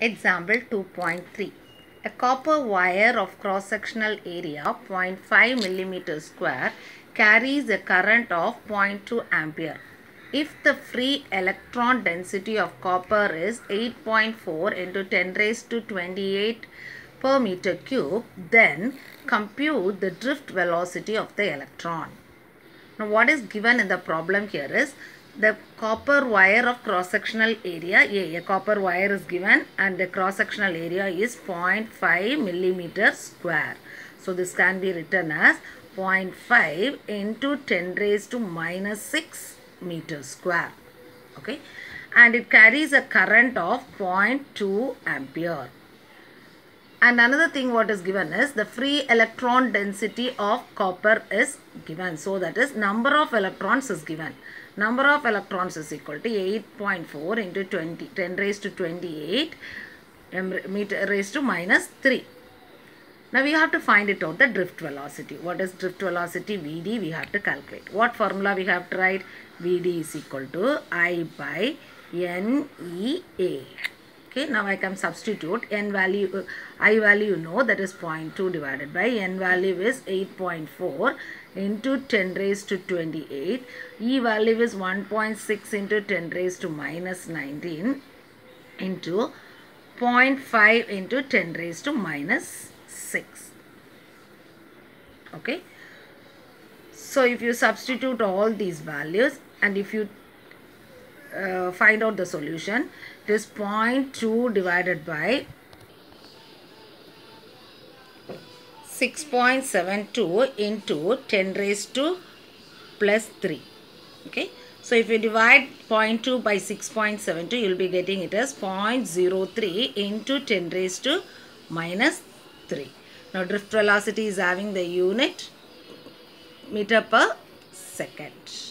Example 2.3 A copper wire of cross sectional area 0.5 millimeter square carries a current of 0.2 ampere. If the free electron density of copper is 8.4 into 10 raised to 28 per meter cube, then compute the drift velocity of the electron. Now, what is given in the problem here is the copper wire of cross sectional area A. A copper wire is given and the cross sectional area is 0.5 millimeter square. So, this can be written as 0.5 into 10 raised to minus 6 meter square. Okay. And it carries a current of 0.2 ampere. And another thing what is given is the free electron density of copper is given. So that is number of electrons is given. Number of electrons is equal to 8.4 into 20, 10 raised to 28 meter raised to minus 3. Now we have to find it out the drift velocity. What is drift velocity? Vd we have to calculate. What formula we have to write? Vd is equal to I by NEA. Okay, now I can substitute n value, uh, I value you know that is 0.2 divided by n value is 8.4 into 10 raised to 28. E value is 1.6 into 10 raised to minus 19 into 0.5 into 10 raised to minus 6. Okay. So if you substitute all these values and if you uh, find out the solution, it is 0.2 divided by 6.72 into 10 raised to plus 3. Okay. So if you divide 0.2 by 6.72, you will be getting it as 0.03 into 10 raised to minus 3. Now drift velocity is having the unit meter per second.